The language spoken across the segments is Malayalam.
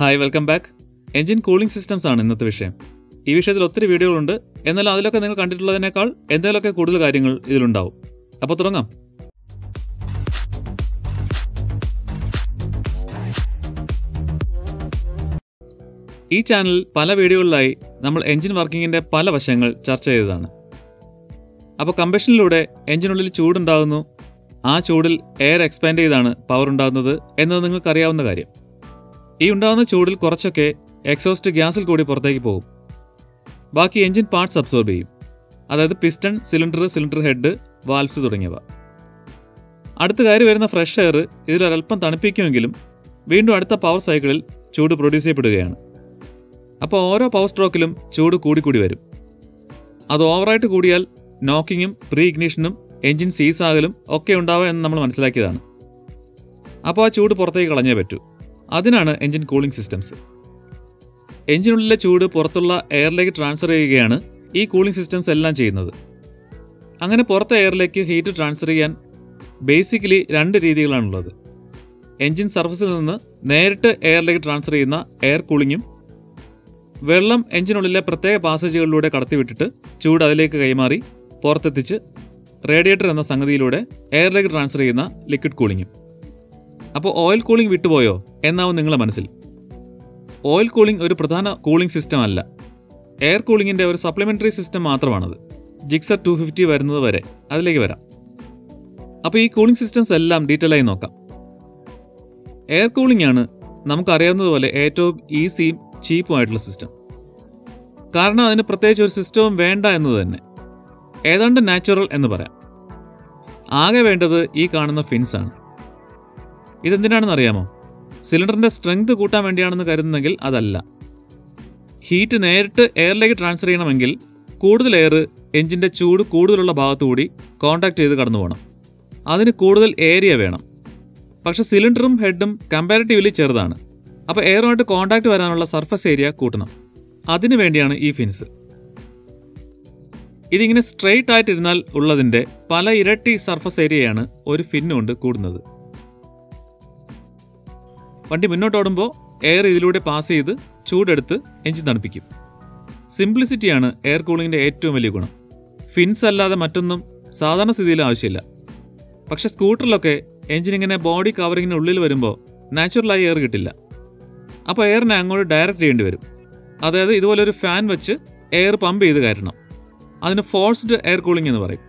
Hi welcome back engine cooling systems ആണ് ഇന്നത്തെ വിഷയം. ഈ വിഷയത്തിൽ ഒത്തിരി വീഡിയോകളുണ്ട്. എന്നാൽ അതിലൊക്കെ നിങ്ങൾ കണ്ടിട്ടുള്ളതിനേക്കാൾ എന്തെങ്കിലുമൊക്കെ കൂടുതൽ കാര്യങ്ങൾ ഇതിലുണ്ടാവും. അപ്പോൾ തുടങ്ങാം. ഈ ചാനൽ പല വീഡിയോകളിലായി നമ്മൾ എഞ്ചിൻ വർക്കിങ്ങിന്റെ പല വശങ്ങൾ ചർച്ച ചെയ്തതാണ്. അപ്പോൾ കമ്പഷനിലൂടെ എഞ്ചിനുള്ളിൽ ചൂടുണ്ടാകുന്നു. ആ ചൂടിൽ എയർ എക്സ്പാൻഡ് ചെയ്താണ് പവർ ഉണ്ടാകുന്നത് എന്നത് നിങ്ങൾക്കറിയാവുന്ന കാര്യം. ഈ ഉണ്ടാകുന്ന ചൂടിൽ കുറച്ചൊക്കെ എക്സോസ്റ്റ് ഗ്യാസിൽ കൂടി പുറത്തേക്ക് പോകും. ബാക്കി എഞ്ചിൻ പാർട്സ് അബ്സോർബ് ചെയ്യും. അതായത് piston cylinder cylinder head valves തുടങ്ങിയവ. അടുത്ത കയറി വരുന്ന ഫ്രഷ് എയർ ഇതിലൊരൽപ്പം തണുപ്പിക്കുമെങ്കിലും വീണ്ടും അടുത്ത പവർ സൈക്കിളിൽ ചൂട് പ്രൊഡ്യൂസ് ചെയ്യപ്പെടുകയാണ്. അപ്പോൾ ഓരോ പവർ സ്ട്രോക്കിലും ചൂട് കൂടിക്കൂടി വരും. അത് ഓവറായിട്ട് കൂടിയാൽ നോക്കിങ്ങും പ്രീ ഇഗ്നീഷനും എഞ്ചിൻ സീസാകലും ഒക്കെ ഉണ്ടാവുക എന്ന് നമ്മൾ മനസ്സിലാക്കിയതാണ്. അപ്പോൾ ആ ചൂട് പുറത്തേക്ക് കളഞ്ഞേ പറ്റൂ. അതിനാണ് എഞ്ചിൻ കൂളിംഗ് സിസ്റ്റംസ്. എഞ്ചിനുള്ളിലെ ചൂട് പുറത്തുള്ള എയറിലേക്ക് ട്രാൻസ്ഫർ ചെയ്യുകയാണ് ഈ കൂളിംഗ് സിസ്റ്റംസ് എല്ലാം ചെയ്യുന്നത്. അങ്ങനെ പുറത്തെ എയറിലേക്ക് ഹീറ്റ് ട്രാൻസ്ഫർ ചെയ്യാൻ ബേസിക്കലി രണ്ട് രീതികളാണുള്ളത്. എഞ്ചിൻ സർഫസിൽ നിന്ന് നേരിട്ട് എയറിലേക്ക് ട്രാൻസ്ഫർ ചെയ്യുന്ന എയർ കൂളിങ്ങും വെള്ളം എഞ്ചിനുള്ളിലെ പ്രത്യേക പാസേജുകളിലൂടെ കടത്തിവിട്ടിട്ട് ചൂട് അതിലേക്ക് കൈമാറി പുറത്തെത്തിച്ച് റേഡിയേറ്റർ എന്ന സംഗതിയിലൂടെ എയറിലേക്ക് ട്രാൻസ്ഫർ ചെയ്യുന്ന ലിക്വിഡ് കൂളിങ്ങും. അപ്പോൾ ഓയിൽ കൂളിംഗ് വിട്ടുപോയോ? എന്നാവും നിങ്ങളെ മനസ്സിൽ. ഓയിൽ കൂളിംഗ് ഒരു പ്രധാന കൂളിംഗ് സിസ്റ്റം അല്ല. എയർ കൂളിംഗിന്റെ ഒരു സപ്ലിമെന്ററി സിസ്റ്റം മാത്രമാണത്. ജിക്സർ ടു ഫിഫ്റ്റി വരുന്നത് വരെ. അതിലേക്ക് വരാം. അപ്പോൾ ഈ കൂളിംഗ് സിസ്റ്റംസ് എല്ലാം ഡീറ്റെയിൽ ആയി നോക്കാം. എയർ കൂളിംഗ് ആണ് നമുക്കറിയാവുന്നതുപോലെ ഏറ്റവും ഈസിയും ചീപ്പും ആയിട്ടുള്ള സിസ്റ്റം കാരണം അതിന് പ്രത്യേകിച്ച് ഒരു സിസ്റ്റവും വേണ്ട എന്നത് തന്നെ. ഏതാണ്ട് നാച്ചുറൽ എന്ന് പറയാം. ആകെ വേണ്ടത് ഈ കാണുന്ന ഫിൻസ് ആണ്. ഇതെന്തിനാണെന്ന് അറിയാമോ സിലിണ്ടറിന്റെ സ്ട്രെങ്ത് കൂട്ടാൻ വേണ്ടിയാണെന്ന് കരുതുന്നെങ്കിൽ അതല്ല. ഹീറ്റ് നേരിട്ട് എയറിലേക്ക് ട്രാൻസ്ഫർ ചെയ്യണമെങ്കിൽ കൂടുതൽ എയർ എഞ്ചിന്റെ ചൂട് കൂടുതലുള്ള ഭാഗത്തുകൂടി കോൺടാക്ട് ചെയ്ത് കടന്നു പോകണം. അതിന് കൂടുതൽ ഏരിയ വേണം. പക്ഷേ സിലിണ്ടറും ഹെഡും കമ്പാരിറ്റീവ്ലി ചെറുതാണ്. അപ്പോൾ എയറുമായിട്ട് കോൺടാക്ട് വരാനുള്ള സർഫസ് ഏരിയ കൂട്ടണം. അതിനു വേണ്ടിയാണ് ഈ ഫിൻസ്. ഇതിങ്ങനെ സ്ട്രെയിറ്റ് ആയിട്ടിരുന്നാൽ ഉള്ളതിന്റെ പല ഇരട്ടി സർഫസ് ഏരിയയാണ് ഒരു ഫിന്നുകൊണ്ട് കൊണ്ട് കൂടുന്നത്. വണ്ടി മുന്നോട്ടോടുമ്പോൾ എയർ ഇതിലൂടെ പാസ് ചെയ്ത് ചൂടെടുത്ത് എഞ്ചിൻ തണുപ്പിക്കും. സിംപ്ലിസിറ്റിയാണ് എയർ കൂളിങ്ങിന്റെ ഏറ്റവും വലിയ ഗുണം. ഫിൻസ് അല്ലാതെ മറ്റൊന്നും സാധാരണ സ്ഥിതിയിൽ ആവശ്യമില്ല. പക്ഷെ സ്കൂട്ടറിലൊക്കെ എഞ്ചിൻ ഇങ്ങനെ ബോഡി കവറിങ്ങിന് ഉള്ളിൽ വരുമ്പോൾ നാച്ചുറലായി എയർ കിട്ടില്ല. അപ്പോൾ എയറിനെ അങ്ങോട്ട് ഡയറക്റ്റ് ചെയ്യേണ്ടി വരും. അതായത് ഇതുപോലെ ഒരു ഫാൻ വെച്ച് എയർ പമ്പ് ചെയ്ത് കയറ്റണം. അതിന് ഫോഴ്സ്ഡ് എയർ കൂളിംഗ് എന്ന് പറയും.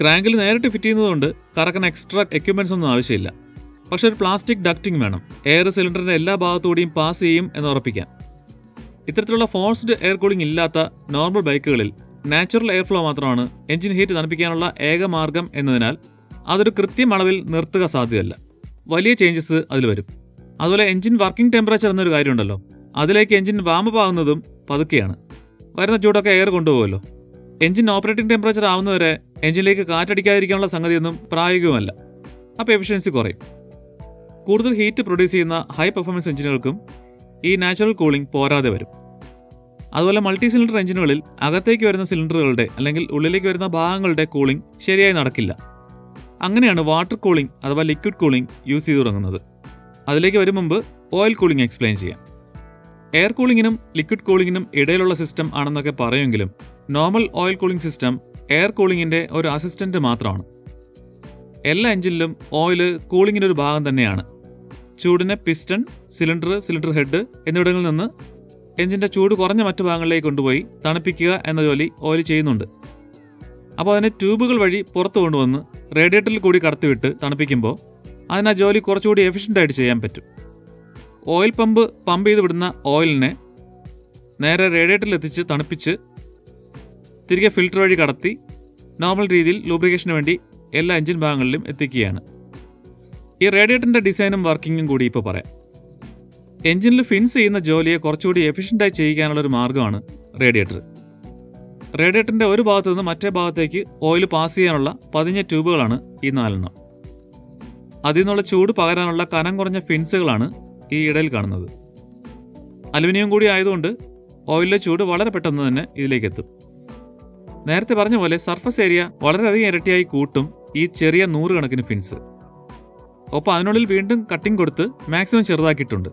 ക്രാങ്കിൽ നേരിട്ട് ഫിറ്റ് ചെയ്യുന്നതുകൊണ്ട് കറക്കുന്ന എക്സ്ട്രാ എക്യുപ്മെന്റ്സ് ഒന്നും ആവശ്യമില്ല. പക്ഷെ ഒരു പ്ലാസ്റ്റിക് ഡക്റ്റിംഗ് വേണം. എയർ സിലിണ്ടറിന്റെ എല്ലാ ഭാഗത്തുകൂടിയും പാസ് ചെയ്യും എന്ന് ഉറപ്പിക്കാൻ ഇത്തരത്തിലുള്ള ഫോഴ്സ്ഡ് എയർ കൂളിംഗ് ഇല്ലാത്ത നോർമൽ ബൈക്കുകളിൽ നാച്ചുറൽ എയർ ഫ്ലോ മാത്രമാണ് എഞ്ചിൻ ഹീറ്റ് തണുപ്പിക്കാനുള്ള ഏക മാർഗം എന്നതിനാൽ അതൊരു കൃത്യം അളവിൽ നിർത്തുക സാധ്യമല്ല. വലിയ ചേഞ്ചസ് അതിൽ വരും. അതുപോലെ എഞ്ചിൻ വർക്കിംഗ് ടെമ്പറേച്ചർ എന്നൊരു കാര്യമുണ്ടല്ലോ. അതിലേക്ക് എഞ്ചിൻ വാമപ്പ് ആകുന്നതും പതുക്കെയാണ്. വരുന്ന ചൂടൊക്കെ എയർ കൊണ്ടുപോകുമല്ലോ. എഞ്ചിൻ ഓപ്പറേറ്റിംഗ് ടെമ്പറേച്ചർ ആവുന്നവരെ എഞ്ചിനിലേക്ക് കാറ്റടിക്കാതിരിക്കാനുള്ള സംഗതിയൊന്നും പ്രായോഗികമല്ല അപ്പോൾ എഫിഷ്യൻസി കുറയും. കൂടുതൽ ഹീറ്റ് പ്രൊഡ്യൂസ് ചെയ്യുന്ന ഹൈ പെർഫോമൻസ് എഞ്ചിനുകൾക്കും ഈ നാച്ചുറൽ കൂളിംഗ് പോരാതെ വരും. അതുപോലെ മൾട്ടി സിലിണ്ടർ എഞ്ചിനുകളിൽ അകത്തേക്ക് വരുന്ന സിലിണ്ടറുകളുടെ അല്ലെങ്കിൽ ഉള്ളിലേക്ക് വരുന്ന ഭാഗങ്ങളുടെ കൂളിംഗ് ശരിയായി നടക്കില്ല. അങ്ങനെയാണ് വാട്ടർ കൂളിംഗ് അഥവാ ലിക്വിഡ് കൂളിംഗ് യൂസ് ചെയ്തു തുടങ്ങുന്നത്. അതിലേക്ക് വരും മുമ്പ് ഓയിൽ കൂളിംഗ് എക്സ്പ്ലെയിൻ ചെയ്യാം. എയർ കൂളിങ്ങിനും ലിക്വിഡ് കൂളിങ്ങിനും ഇടയിലുള്ള സിസ്റ്റം ആണെന്നൊക്കെ പറയുമെങ്കിലും normal oil cooling system air കൂളിങ്ങിന്റെ ഒരു അസിസ്റ്റന്റ് മാത്രമാണ്. എല്ലാ എഞ്ചിനിലും ഓയിൽ കൂളിങ്ങിന്റെ ഒരു ഭാഗം തന്നെയാണ്. ചൂടിനെ പിസ്റ്റൺ സിലിണ്ടർ സിലിണ്ടർ ഹെഡ് എന്നിവിടങ്ങളിൽ നിന്ന് എഞ്ചിന്റെ ചൂട് കുറഞ്ഞ മറ്റു ഭാഗങ്ങളിലേക്ക് കൊണ്ടുപോയി തണുപ്പിക്കുക എന്ന ജോലി ഓയിൽ ചെയ്യുന്നുണ്ട്. അപ്പോൾ അതിനെ ട്യൂബുകൾ വഴി പുറത്തു കൊണ്ടുവന്ന് റേഡിയേറ്ററിൽ കൂടി കടത്തിവിട്ട് തണുപ്പിക്കുമ്പോൾ അതിന് ആ ജോലി കുറച്ചുകൂടി എഫിഷ്യന്റ് ആയിട്ട് ചെയ്യാൻ പറ്റും. ഓയിൽ പമ്പ് പമ്പ് ചെയ്ത് വിടുന്ന ഓയിലിനെ നേരെ റേഡിയേറ്ററിൽ എത്തിച്ച് തണുപ്പിച്ച് തിരികെ ഫിൽറ്റർ വഴി കടത്തി നോർമൽ രീതിയിൽ ലൂബ്രിക്കേഷന് വേണ്ടി എല്ലാ എഞ്ചിൻ ഭാഗങ്ങളിലും എത്തിക്കുകയാണ്. ഈ റേഡിയേറ്ററിന്റെ ഡിസൈനും വർക്കിങ്ങും കൂടി ഇപ്പോൾ പറയാം. എഞ്ചിനിൽ ഫിൻസ് ചെയ്യുന്ന ജോലിയെ കുറച്ചുകൂടി എഫിഷ്യന്റായി ചെയ്യിക്കാനുള്ള ഒരു മാർഗമാണ് റേഡിയേറ്റർ. റേഡിയേറ്ററിന്റെ ഒരു ഭാഗത്തു നിന്ന് മറ്റേ ഭാഗത്തേക്ക് ഓയിൽ പാസ് ചെയ്യാനുള്ള പതിഞ്ഞ ട്യൂബുകളാണ് ഈ നാലെണ്ണം. അതിൽ നിന്നുള്ള ചൂട് പകരാനുള്ള കനം കുറഞ്ഞ ഫിൻസുകളാണ് ഈ ഇടയിൽ കാണുന്നത്. അലുമിനിയം കൂടി ആയതുകൊണ്ട് ഓയിലിലെ ചൂട് വളരെ പെട്ടെന്ന് തന്നെ ഇതിലേക്ക് എത്തും നേരത്തെ പറഞ്ഞ പോലെ സർഫസ് ഏരിയ വളരെയധികം ഇരട്ടിയായി കൂട്ടും ഈ ചെറിയ നൂറുകണക്കിന് ഫിൻസ്. ഒപ്പം അതിനുള്ളിൽ വീണ്ടും കട്ടിംഗ് കൊടുത്ത് മാക്സിമം ചെറുതാക്കിയിട്ടുണ്ട്.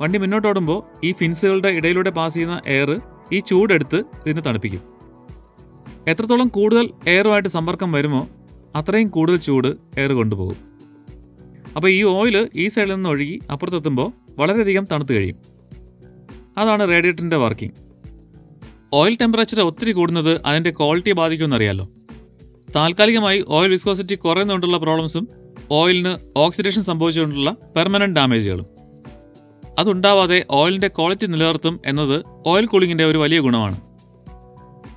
വണ്ടി മുന്നോട്ടോടുമ്പോൾ ഈ ഫിൻസുകളുടെ ഇടയിലൂടെ പാസ് ചെയ്യുന്ന എയർ ഈ ചൂടെടുത്ത് ഇതിനെ തണുപ്പിക്കും. എത്രത്തോളം കൂടുതൽ എയറുമായിട്ട് സമ്പർക്കം വരുമോ അത്രയും കൂടുതൽ ചൂട് എയർ കൊണ്ടുപോകും. അപ്പോൾ ഈ ഓയിൽ ഈ സൈഡിൽ നിന്ന് ഒഴുകി അപ്പുറത്തെത്തുമ്പോൾ വളരെയധികം തണുത്ത് കഴിയും. അതാണ് റേഡിയേറ്ററിന്റെ വർക്കിംഗ് ഓയിൽ ടെമ്പറേച്ചർ ഒത്തിരി കൂടുന്നത് അതിന്റെ ക്വാളിറ്റിയെ ബാധിക്കുമെന്നറിയാലോ താൽക്കാലികമായി ഓയിൽ വിസ്കോസിറ്റി കുറയുന്നതുകൊണ്ടുള്ള പ്രോബ്ലംസും ഓയിലിന് ഓക്സിഡേഷൻ സംഭവിച്ചുകൊണ്ടുള്ള പെർമനന്റ് ഡാമേജുകളും. അതുണ്ടാവാതെ ഓയിലിന്റെ ക്വാളിറ്റി നിലനിർത്തും എന്നത് ഓയിൽ കൂളിങ്ങിന്റെ ഒരു വലിയ ഗുണമാണ്.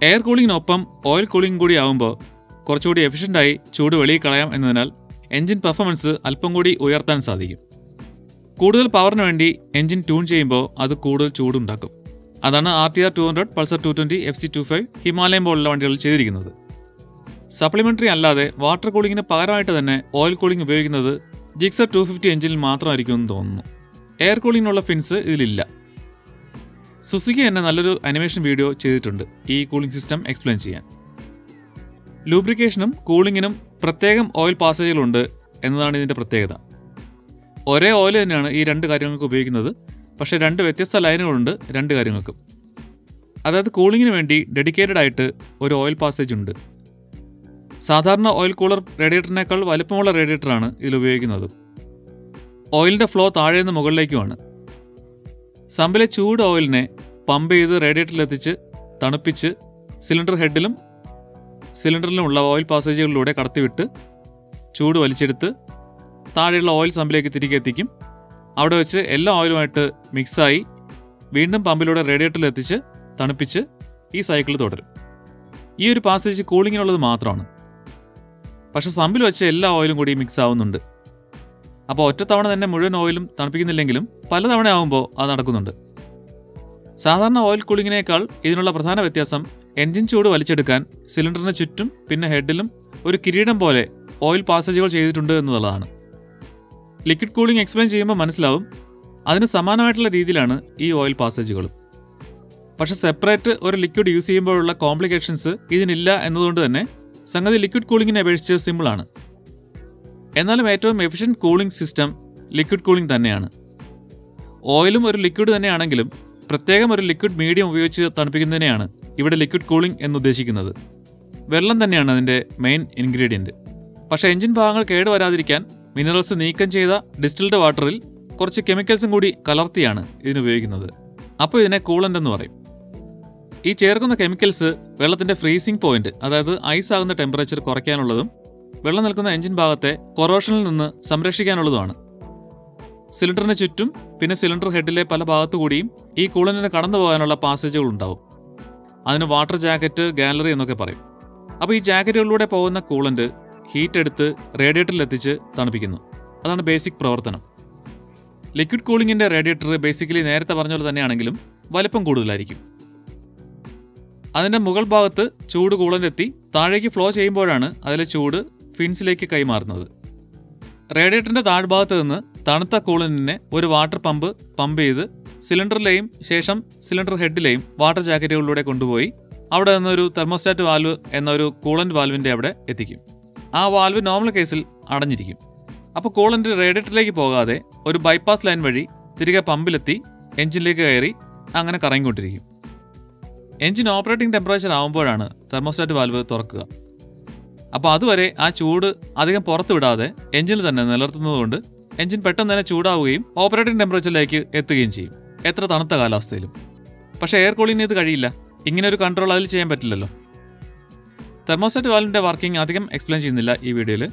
എയർ കൂളിങ്ങിനൊപ്പം ഓയിൽ കൂളിംഗ് കൂടി ആവുമ്പോൾ കുറച്ചുകൂടി എഫിഷ്യന്റായി ചൂട് വെളിയിൽ കളയാം എന്നതിനാൽ എഞ്ചിൻ പെർഫോമൻസ് അല്പം കൂടി ഉയർത്താൻ സാധിക്കും. കൂടുതൽ പവറിന് വേണ്ടി എഞ്ചിൻ ട്യൂൺ ചെയ്യുമ്പോൾ അത് കൂടുതൽ ചൂടുണ്ടാക്കും. അതാണ് R T R two hundred Pulsar two twenty F C two five Himalayan പോലുള്ള വണ്ടികൾ ചെയ്തിരിക്കുന്നത്. സപ്ലിമെന്ററി അല്ലാതെ വാട്ടർ കൂളിങ്ങിന് പകരമായിട്ട് തന്നെ ഓയിൽ കൂളിംഗ് ഉപയോഗിക്കുന്നത് ജിക്സർ ടു ഫിഫ്റ്റി എഞ്ചിനിൽ മാത്രമായിരിക്കും എന്ന് തോന്നുന്നു. എയർ കൂളിങ്ങിനുള്ള ഫിൻസ് ഇതിലില്ല. സുസുക്കി തന്നെ നല്ലൊരു അനിമേഷൻ വീഡിയോ ചെയ്തിട്ടുണ്ട്. ഈ കൂളിംഗ് സിസ്റ്റം എക്സ്പ്ലെയിൻ ചെയ്യാൻ. ലൂബ്രിക്കേഷനും കൂളിങ്ങിനും പ്രത്യേകം ഓയിൽ പാസേജുകളുണ്ട് എന്നതാണ് ഇതിന്റെ പ്രത്യേകത. ഒരേ ഓയിൽ തന്നെയാണ് ഈ രണ്ട് കാര്യങ്ങൾക്ക് ഉപയോഗിക്കുന്നത്. പക്ഷേ രണ്ട് വ്യത്യസ്ത ലൈനുകളുണ്ട് രണ്ട് കാര്യങ്ങൾക്കും. അതായത് കൂളിങ്ങിന് വേണ്ടി ഡെഡിക്കേറ്റഡ് ആയിട്ട് ഒരു ഓയിൽ പാസേജ് ഉണ്ട്. സാധാരണ ഓയിൽ കൂളർ റേഡിയേറ്ററിനേക്കാൾ വലിപ്പമുള്ള റേഡിയേറ്ററാണ് ഇതിൽ ഉപയോഗിക്കുന്നത് ഓയിലിന്റെ ഫ്ലോ താഴെ നിന്ന് മുകളിലേക്കുമാണ്. സമ്പിലെ ചൂട് ഓയിലിനെ പമ്പ് ചെയ്ത് റേഡിയേറ്ററിലെത്തിച്ച് തണുപ്പിച്ച് സിലിണ്ടർ ഹെഡിലും സിലിണ്ടറിലുമുള്ള ഓയിൽ പാസേജുകളിലൂടെ കടത്തിവിട്ട് ചൂട് വലിച്ചെടുത്ത് താഴെയുള്ള ഓയിൽ സമ്പിലേക്ക് തിരികെ എത്തിക്കും. അവിടെ വെച്ച് എല്ലാ ഓയിലുമായിട്ട് മിക്സായി വീണ്ടും പമ്പിലൂടെ റേഡിയേറ്ററിലെത്തിച്ച് തണുപ്പിച്ച് ഈ സൈക്കിൾ തുടരും. ഈ ഒരു പാസേജ് കൂളിങ്ങിനുള്ളത് മാത്രമാണ്. പക്ഷെ സമ്പിൽ വെച്ച എല്ലാ ഓയിലും കൂടി മിക്സ് ആവുന്നുണ്ട്. അപ്പോൾ ഒറ്റത്തവണ തന്നെ മുഴുവൻ ഓയിലും തണുപ്പിക്കുന്നില്ലെങ്കിലും പലതവണ ആവുമ്പോൾ അത് നടക്കുന്നുണ്ട്. സാധാരണ ഓയിൽ കൂളിങ്ങിനേക്കാൾ ഇതിനുള്ള പ്രധാന വ്യത്യാസം എൻജിൻ ചൂട് വലിച്ചെടുക്കാൻ സിലിണ്ടറിന് ചുറ്റും പിന്നെ ഹെഡിലും ഒരു കിരീടം പോലെ ഓയിൽ പാസേജുകൾ ചെയ്തിട്ടുണ്ട് എന്നുള്ളതാണ്. ലിക്വിഡ് കൂളിംഗ് എക്സ്പ്ലെയിൻ ചെയ്യുമ്പോൾ മനസ്സിലാവും അതിന് സമാനമായിട്ടുള്ള രീതിയിലാണ് ഈ ഓയിൽ പാസേജുകളും. പക്ഷെ സെപ്പറേറ്റ് ഒരു ലിക്വിഡ് യൂസ് ചെയ്യുമ്പോഴുള്ള കോംപ്ലിക്കേഷൻസ് ഇതിനില്ല എന്നതുകൊണ്ട് തന്നെ സംഗതി ലിക്വിഡ് കൂളിങ്ങിനെ അപേക്ഷിച്ച് സിമ്പിളാണ് എന്നാലും ഏറ്റവും efficient cooling system liquid cooling തന്നെയാണ്. ഓയിലും ഒരു ലിക്വിഡ് തന്നെയാണെങ്കിലും പ്രത്യേകം ഒരു ലിക്വിഡ് മീഡിയം ഉപയോഗിച്ച് തണുപ്പിക്കുന്നതിനെയാണ് ഇവിടെ ലിക്വിഡ് കൂളിംഗ് എന്നുദ്ദേശിക്കുന്നത്. വെള്ളം തന്നെയാണ് അതിന്റെ മെയിൻ ഇൻഗ്രീഡിയന്റ് പക്ഷേ എഞ്ചിൻ ഭാഗങ്ങൾ കേടുവരാതിരിക്കാൻ മിനറൽസ് നീക്കം ചെയ്ത ഡിസ്റ്റിൽഡ് വാട്ടറിൽ കുറച്ച് കെമിക്കൽസും കൂടി കലർത്തിയാണ് ഇതിനുപയോഗിക്കുന്നത് അപ്പോൾ ഇതിനെ കൂളന്റ് എന്ന് പറയും. ഈ ചേർക്കുന്ന കെമിക്കൽസ് വെള്ളത്തിന്റെ ഫ്രീസിംഗ് പോയിന്റ് അതായത് ഐസ് ആകുന്ന ടെമ്പറേച്ചർ കുറയ്ക്കാനുള്ളതും വെള്ളം നിൽക്കുന്ന എഞ്ചിൻ ഭാഗത്തെ കൊറോഷനിൽ നിന്ന് സംരക്ഷിക്കാനുള്ളതുമാണ്. സിലിണ്ടറിന് ചുറ്റും പിന്നെ സിലിണ്ടർ ഹെഡിലെ പല ഭാഗത്തുകൂടിയും ഈ കൂളന്റിന് കടന്നു പോകാനുള്ള പാസേജുകൾ ഉണ്ടാവും. അതിന് വാട്ടർ ജാക്കറ്റ് ഗാലറി എന്നൊക്കെ പറയും. അപ്പോൾ ഈ ജാക്കറ്റുകളിലൂടെ പോകുന്ന കൂളന്റ് ഹീറ്റ് എടുത്ത് റേഡിയേറ്ററിൽ എത്തിച്ച് തണുപ്പിക്കുന്നു. അതാണ് ബേസിക് പ്രവർത്തനം. ലിക്വിഡ് കൂളിങ്ങിന്റെ റേഡിയേറ്റർ ബേസിക്കലി നേരത്തെ പറഞ്ഞ പോലെ തന്നെയാണെങ്കിലും വലിപ്പം കൂടുതലായിരിക്കും. അതിന്റെ മുകൾ ഭാഗത്ത് ചൂട് കൂളന്റെത്തി താഴേക്ക് ഫ്ലോ ചെയ്യുമ്പോഴാണ് അതിലെ ചൂട് ഫിൻസിലേക്ക് കൈമാറുന്നത്. റേഡിയേറ്ററിന്റെ താഴ്ഭാഗത്ത് നിന്ന് തണുത്ത കൂളന്റിനെ ഒരു വാട്ടർ പമ്പ് പമ്പ് ചെയ്ത് സിലിണ്ടറിലെയും ശേഷം സിലിണ്ടർ ഹെഡിലെയും വാട്ടർ ജാക്കറ്റുകളിലൂടെ കൊണ്ടുപോയി അവിടെ നിന്നൊരു തെർമോസ്റ്റാറ്റ് വാൽവ് എന്നൊരു കൂളന്റ് വാൽവിന്റെ അവിടെ എത്തിക്കും. ആ വാൽവ് നോർമൽ കേസിൽ അടഞ്ഞിരിക്കും. അപ്പോൾ കൂളന്റ് റേഡിയേറ്ററിലേക്ക് പോകാതെ ഒരു ബൈപ്പാസ് ലൈൻ വഴി തിരികെ പമ്പിലെത്തി എഞ്ചിനിലേക്ക് കയറി അങ്ങനെ കറങ്ങിക്കൊണ്ടിരിക്കും. എഞ്ചിൻ ഓപ്പറേറ്റിംഗ് ടെമ്പറേച്ചർ ആകുമ്പോഴാണ് തെർമോസ്റ്റാറ്റ് വാൽവ് തുറക്കുക. അപ്പോൾ അതുവരെ ആ ചൂട് അധികം പുറത്തു വിടാതെ എഞ്ചിനിൽ തന്നെ നിലനിർത്തുന്നതുകൊണ്ട് എഞ്ചിൻ പെട്ടെന്ന് തന്നെ ചൂടാവുകയും ഓപ്പറേറ്റിംഗ് ടെമ്പറേച്ചറിലേക്ക് എത്തുകയും ചെയ്യും. എത്ര തണുത്ത കാലാവസ്ഥയിലും. പക്ഷേ എയർ കൂളിങ്ങിന് ഇത് കഴിയില്ല. ഇങ്ങനെ ഒരു കൺട്രോൾ അതിൽ ചെയ്യാൻ പറ്റില്ലല്ലോ. തെർമോസ്റ്റാറ്റ് വാൽവിന്റെ വർക്കിംഗ് അധികം എക്സ്പ്ലെയിൻ ചെയ്യുന്നില്ല ഈ വീഡിയോയിൽ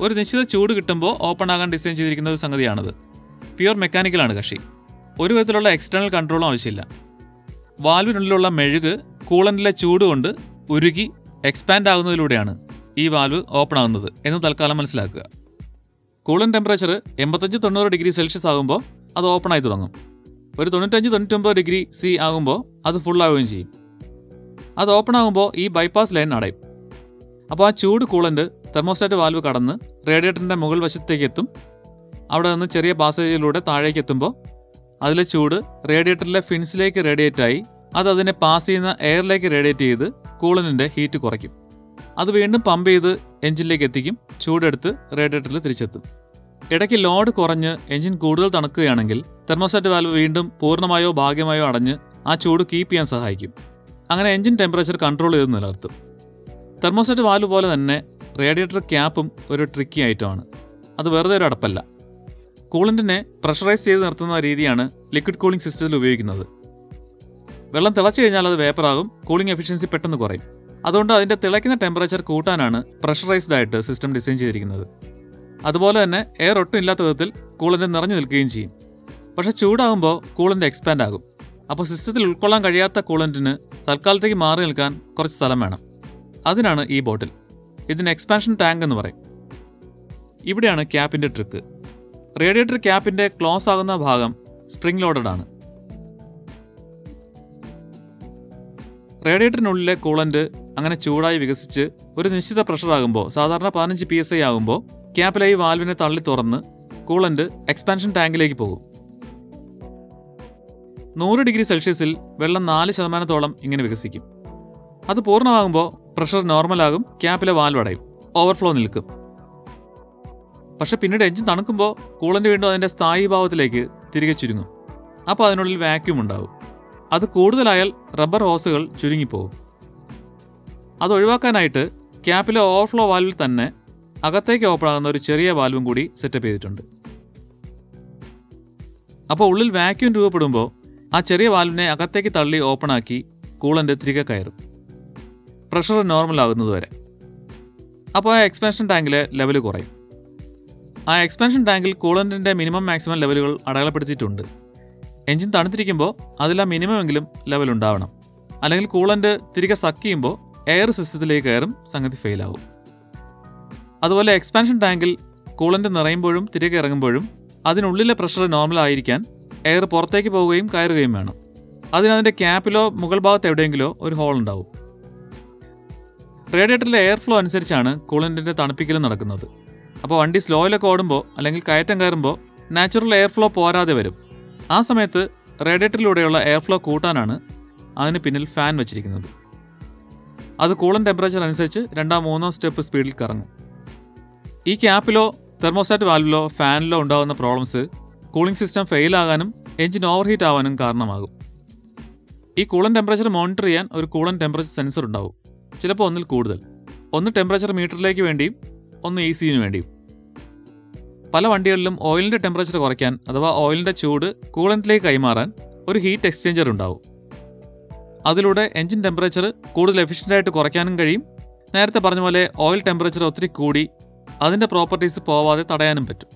ഒരു നിശ്ചിത ചൂട് കിട്ടുമ്പോൾ ഓപ്പൺ ആകാൻ ഡിസൈൻ ചെയ്തിരിക്കുന്ന ഒരു സംഗതിയാണത്. പ്യുവർ മെക്കാനിക്കലാണ് കക്ഷി. ഒരു വിധത്തിലുള്ള എക്സ്റ്റേണൽ കൺട്രോളും ആവശ്യമില്ല. വാൽവിനുള്ളിലുള്ള മെഴുക് കൂളന്റിലെ ചൂട് കൊണ്ട് ഉരുകി എക്സ്പാൻഡ് ആകുന്നതിലൂടെയാണ് ഈ വാൽവ് ഓപ്പൺ ആകുന്നത് എന്ന് തൽക്കാലം മനസ്സിലാക്കുക. കൂളൻ ടെമ്പറേച്ചർ എൺപത്തഞ്ച് തൊണ്ണൂറ് ഡിഗ്രി സെൽഷ്യസ് ആകുമ്പോൾ അത് ഓപ്പൺ ആയി തുടങ്ങും. ഒരു തൊണ്ണൂറ്റഞ്ച് തൊണ്ണൂറ്റൊമ്പത് ഡിഗ്രി സി ആകുമ്പോൾ അത് ഫുൾ ആവുകയും ചെയ്യും. അത് ഓപ്പൺ ആകുമ്പോൾ ഈ ബൈപ്പാസ് ലൈൻ അടയും. അപ്പോൾ ആ ചൂട് കൂളന്റ് തെർമോസ്റ്റാറ്റ് വാൽവ് കടന്ന് റേഡിയേറ്ററിന്റെ മുകൾ വശത്തേക്ക് എത്തും. അവിടെ നിന്ന് ചെറിയ പാസേജിലൂടെ താഴേക്ക് എത്തുമ്പോൾ അതിലെ ചൂട് റേഡിയേറ്ററിലെ ഫിൻസിലേക്ക് റേഡിയേറ്റ് ആയി അത് അതിനെ പാസ് ചെയ്യുന്ന എയറിലേക്ക് റേഡിയേറ്റ് ചെയ്ത് കൂളനിന്റെ ഹീറ്റ് കുറയ്ക്കും. അത് വീണ്ടും പമ്പ് ചെയ്ത് എഞ്ചിനിലേക്ക് എത്തിക്കും ചൂടെടുത്ത് റേഡിയേറ്ററിൽ തിരിച്ചെത്തും. ഇടയ്ക്ക് ലോഡ് കുറഞ്ഞ് എഞ്ചിൻ കൂടുതൽ തണുക്കുകയാണെങ്കിൽ തെർമോസ്റ്റാറ്റ് വാൽവ് വീണ്ടും പൂർണമായോ ഭാഗ്യമായോ അടഞ്ഞ് ആ ചൂട് കീപ്പ് ചെയ്യാൻ സഹായിക്കും. അങ്ങനെ എഞ്ചിൻ ടെമ്പറേച്ചർ കൺട്രോൾ ചെയ്ത് നിലനിർത്തും. തെർമോസ്റ്റാറ്റ് വാൽവ് പോലെ തന്നെ റേഡിയേറ്റർ ക്യാപ്പും ഒരു ട്രിക്കി ഐറ്റമാണ്. അത് വെറുതെ ഒരു അടപ്പല്ല. കൂളന്റിനെ പ്രഷറൈസ് ചെയ്ത് നിർത്തുന്ന രീതിയാണ് ലിക്വിഡ് കൂളിംഗ് സിസ്റ്റത്തിൽ ഉപയോഗിക്കുന്നത്. വെള്ളം തിളച്ചു കഴിഞ്ഞാൽ അത് വേപ്പറാകും കൂളിംഗ് എഫിഷ്യൻസി പെട്ടെന്ന് കുറയും. അതുകൊണ്ട് അതിന്റെ തിളയ്ക്കുന്ന ടെമ്പറേച്ചർ കൂട്ടാനാണ് പ്രഷറൈസ്ഡ് ആയിട്ട് സിസ്റ്റം ഡിസൈൻ ചെയ്തിരിക്കുന്നത്. അതുപോലെ തന്നെ എയർ ഒട്ടും ഇല്ലാത്ത വിധത്തിൽ കൂളന്റ് നിറഞ്ഞു നിൽക്കുകയും ചെയ്യും. പക്ഷേ ചൂടാകുമ്പോൾ കൂളന്റ് എക്സ്പാൻഡ് ആകും. അപ്പോൾ സിസ്റ്റത്തിൽ ഉൾക്കൊള്ളാൻ കഴിയാത്ത കൂളന്റിന് തൽക്കാലത്തേക്ക് മാറി നിൽക്കാൻ കുറച്ച് സ്ഥലം വേണം. അതിനാണ് ഈ ബോട്ടിൽ. ഇതിന് എക്സ്പാൻഷൻ ടാങ്ക് എന്ന് പറയും. ഇവിടെയാണ് ക്യാപ്പിന്റെ ട്രിക്ക് റേഡിയേറ്റർ ക്യാപ്പിന്റെ ക്ലോസ് ആകുന്ന ഭാഗം സ്പ്രിംഗ് ലോഡഡ് ആണ് റേഡിയേറ്ററിനുള്ളിലെ കൂളന്റ് അങ്ങനെ ചൂടായി വികസിച്ച് ഒരു നിശ്ചിത പ്രഷർ ആകുമ്പോൾ സാധാരണ പതിനഞ്ച് പി എസ് ഐ ആകുമ്പോൾ ക്യാപ്പിലെ ഈ വാൽവിനെ തള്ളി തുറന്ന് കൂളന്റ് എക്സ്പാൻഷൻ ടാങ്കിലേക്ക് പോകും. നൂറ് ഡിഗ്രി സെൽഷ്യസിൽ വെള്ളം നാല് ശതമാനത്തോളം ഇങ്ങനെ വികസിക്കും. അത് പൂർണമാകുമ്പോൾ പ്രഷർ നോർമലാകും ക്യാപ്പിലെ വാൽവ് അടയും ഓവർഫ്ലോ നിൽക്കും. പക്ഷെ പിന്നീട് എഞ്ചിൻ തണുക്കുമ്പോൾ കൂളന്റ് വീണ്ടും അതിന്റെ സ്ഥായി ഭാവത്തിലേക്ക് തിരികെ ചുരുങ്ങും. അപ്പോൾ അതിനുള്ളിൽ വാക്യൂം ഉണ്ടാവും. അത് കൂടുതലായാൽ റബ്ബർ ഹോസുകൾ ചുരുങ്ങിപ്പോകും അത് ഒഴിവാക്കാനായിട്ട് ക്യാപ്പിലെ ഓവർഫ്ലോ വാൽവിൽ തന്നെ അകത്തേക്ക് ഓപ്പൺ ആകുന്ന ഒരു ചെറിയ വാൽവും കൂടി സെറ്റപ്പ് ചെയ്തിട്ടുണ്ട്. അപ്പോൾ ഉള്ളിൽ വാക്യൂം രൂപപ്പെടുമ്പോൾ ആ ചെറിയ വാൽവിനെ അകത്തേക്ക് തള്ളി ഓപ്പൺ ആക്കി കൂളന്റ് തിരികെ കയറും. പ്രഷർ നോർമൽ ആകുന്നതുവരെ അപ്പോൾ ആ എക്സ്പാൻഷൻ ടാങ്കിലെ ലെവൽ കുറയും. ആ എക്സ്പാൻഷൻ ടാങ്കിൽ കൂളന്റിന്റെ മിനിമം മാക്സിമം ലെവലുകൾ അടയാളപ്പെടുത്തിയിട്ടുണ്ട്. എഞ്ചിൻ തണുത്തിരിക്കുമ്പോൾ അതിൽ മിനിമം എങ്കിലും ലെവൽ ഉണ്ടാവണം. അല്ലെങ്കിൽ കൂളന്റ് തിരികെ സക്ക് ചെയ്യുമ്പോൾ എയർ സിസ്റ്റത്തിലേക്ക് കയറും സംഗതി ഫെയിലാവും. അതുപോലെ എക്സ്പാൻഷൻ ടാങ്കിൽ കൂളന്റ് നിറയുമ്പോഴും തിരികെ ഇറങ്ങുമ്പോഴും അതിനുള്ളിലെ പ്രഷർ നോർമൽ ആയിരിക്കാൻ എയർ പുറത്തേക്ക് പോവുകയും കയറുകയും വേണം. അതിനതിന്റെ ക്യാപ്പിലോ മുകൾ ഭാഗത്ത് എവിടെയെങ്കിലോ ഒരു ഹോൾ ഉണ്ടാവും. റേഡിയേറ്ററിലെ എയർ ഫ്ലോ അനുസരിച്ചാണ് കൂളന്റിന്റെ തണുപ്പിക്കലും നടക്കുന്നത്. അപ്പോൾ വണ്ടി സ്ലോയിലൊക്കെ ഓടുമ്പോൾ അല്ലെങ്കിൽ കയറ്റം കയറുമ്പോൾ നാച്ചുറൽ എയർ ഫ്ലോ പോരാതെ വരും. ആ സമയത്ത് റേഡിയേറ്ററിലൂടെയുള്ള എയർ ഫ്ലോ കൂട്ടാനാണ് അതിന് പിന്നിൽ ഫാൻ വെച്ചിരിക്കുന്നത്. അത് കൂളൻ ടെമ്പറേച്ചർ അനുസരിച്ച് രണ്ടാം മൂന്നോ സ്റ്റെപ്പ് സ്പീഡിൽ കറങ്ങും. ഈ ക്യാപ്പിലോ തെർമോസ്റ്റാറ്റ് വാൽവിലോ ഫാനിലോ ഉണ്ടാകുന്ന problems cooling system fail engine overheat ആവാനും കാരണമാകും. ഈ കൂളൻ ടെമ്പറേച്ചർ മോണിറ്റർ ചെയ്യാൻ ഒരു കൂളൻ ടെമ്പറേച്ചർ സെൻസർ ഉണ്ടാവും. ചിലപ്പോൾ ഒന്നിൽ കൂടുതൽ. ഒന്ന് ടെമ്പറേച്ചർ മീറ്ററിലേക്ക് വേണ്ടിയും ഒന്ന് എ സിന് വേണ്ടിയും പല വണ്ടികളിലും ഓയിലിന്റെ ടെമ്പറേച്ചർ കുറയ്ക്കാൻ അഥവാ ഓയിലിന്റെ ചൂട് കൂളന്റിലേക്ക് കൈമാറാൻ ഒരു ഹീറ്റ് എക്സ്ചേഞ്ചർ ഉണ്ടാവും. അതിലൂടെ എഞ്ചിൻ ടെമ്പറേച്ചർ കൂടുതൽ എഫിഷ്യന്റായിട്ട് കുറയ്ക്കാനും കഴിയും. നേരത്തെ പറഞ്ഞ പോലെ ഓയിൽ ടെമ്പറേച്ചർ ഒത്തിരി കൂടി അതിന്റെ പ്രോപ്പർട്ടീസ് പോവാതെ തടയാനും പറ്റും.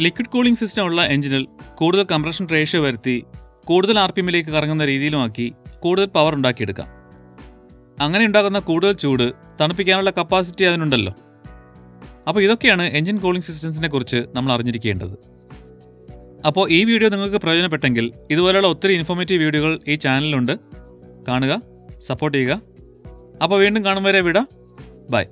ലിക്വിഡ് കൂളിംഗ് സിസ്റ്റം ഉള്ള എഞ്ചിനിൽ കൂടുതൽ കംപ്രഷൻ റേഷ്യോ വരുത്തി കൂടുതൽ ആർ പി എമ്മിലേക്ക് കറങ്ങുന്ന രീതിയിലുമാക്കി കൂടുതൽ പവർ ഉണ്ടാക്കിയെടുക്കാം. അങ്ങനെ ഉണ്ടാകുന്ന കൂടുതൽ ചൂട് തണുപ്പിക്കാനുള്ള കപ്പാസിറ്റി അതിനുണ്ടല്ലോ. അപ്പോൾ ഇതൊക്കെയാണ് എഞ്ചിൻ കൂളിംഗ് സിസ്റ്റംസിനെ കുറിച്ച് നമ്മൾ അറിഞ്ഞിരിക്കേണ്ടത്. അപ്പോൾ ഈ വീഡിയോ നിങ്ങൾക്ക് പ്രയോജനപ്പെട്ടെങ്കിൽ ഇതുപോലെയുള്ള ഒത്തിരി ഇൻഫോർമേറ്റീവ് വീഡിയോകൾ ഈ ചാനലിലുണ്ട്. കാണുക സപ്പോർട്ട് ചെയ്യുക. അപ്പോൾ വീണ്ടും കാണും വരെ വിട. ബൈ